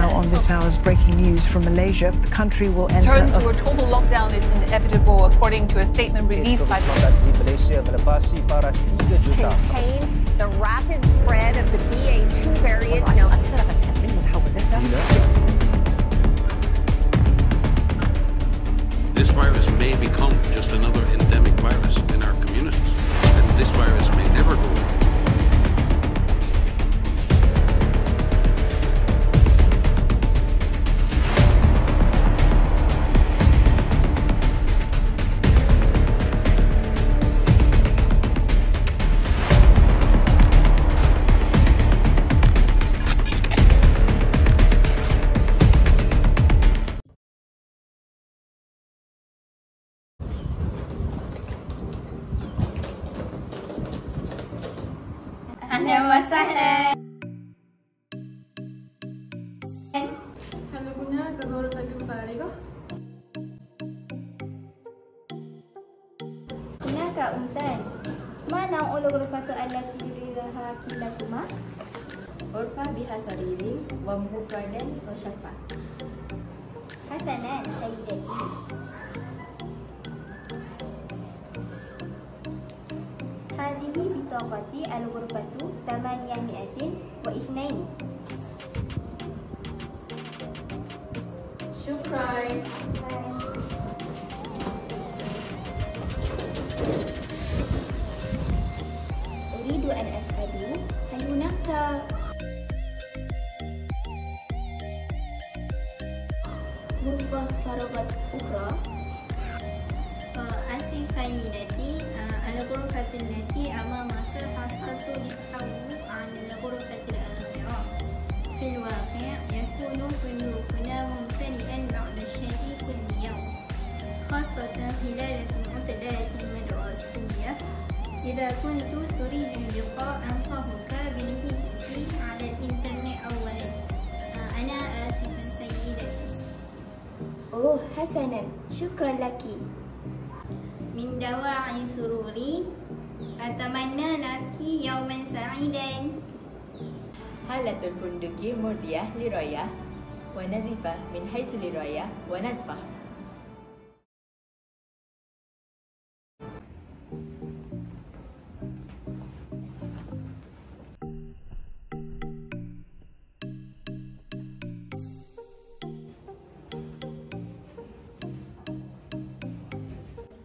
Now on this hour's breaking news from Malaysia, the country will enter Turn a to a total lockdown is inevitable, according to a statement released by COVID-19 di Malaysia melepasi paras 3 juta. contain the rapid spread of the BA2 variant known أهلا وسهلا هل هناك غرفة فارغة؟ هناك أمتان ما نوع الغرفة التي تريدها كلاكما؟ غرفة بها سرير ومفردا وشفة حسنا سيدتي هذه بطاقتي الغرفة ثمانيمائة واثنين شكرا أريد أن أسأل هل هناك غرفة فراغات أخرى؟ آسف سيدتي الغرفة التي أمامك خاصة للتحول عن الغرفة الأخرى في الواقع يكون فندقنا ممتلئا بعد الشيء كل يوم خاصة خلال العطلات المدرسية إذا كنت تريد لقاء أنصحك بالحجز على الإنترنت أولا أنا آسفة سيدتي أوه حسنا شكرا لك dawa'i sururi Atamanna laki yauman sa'idan? Halatul fundu gimur diah liraya Wa nazifah min haisu liraya wa nazfah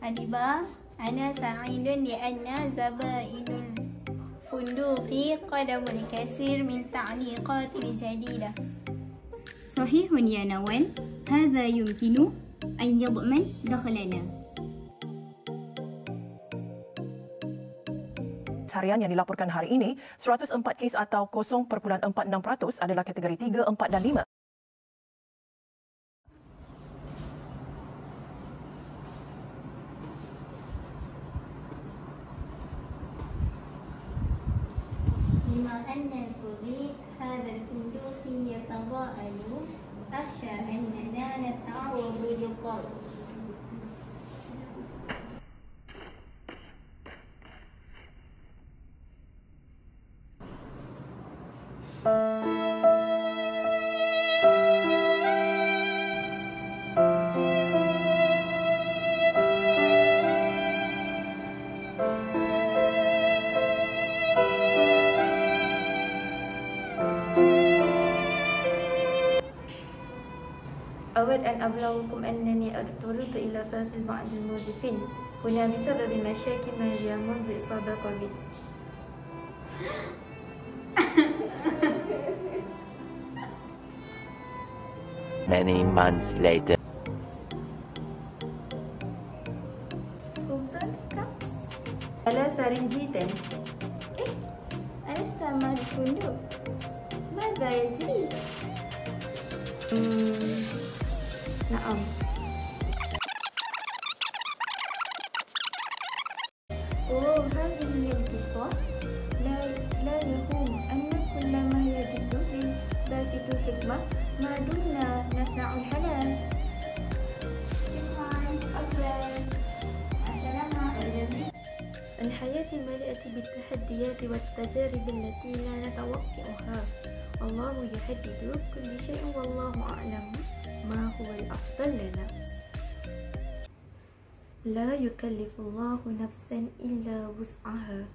Adiba Ana sa'idun di anna zaba'idun Funduqi qadamun kasir min ta'liqatil jadidah Sahihun ya Nawal Hada yumkinu an yadman dakhlana harian yang dilaporkan hari ini, 104 kes atau 0.46% adalah kategori 3, 4 dan 5. بما أن الكوفيد هذا الفندق يتضاءل أخشى أننا نتعرض للضرر أود أن أبلغكم أنني اضطررت إلى فصل بعض الموظفين هنا بسبب مشاكل مالية منذ إصابة كوفيد Many months later. خبزا كم؟ ألا سريع جدا إيه ألست مع الفندق ماذا يجري؟ نعم أوه هذه هي القصة لا لا يهم أن كل ما يجد باسط الحكمة ما دمنا نصنع الحلال. الحياة مليئة بالتحديات والتجارب التي لا نتوقعها. الله يحدد كل شيء والله أعلم. ما هو الأفضل لنا. لا يكلف الله نفسا إلا وسعها.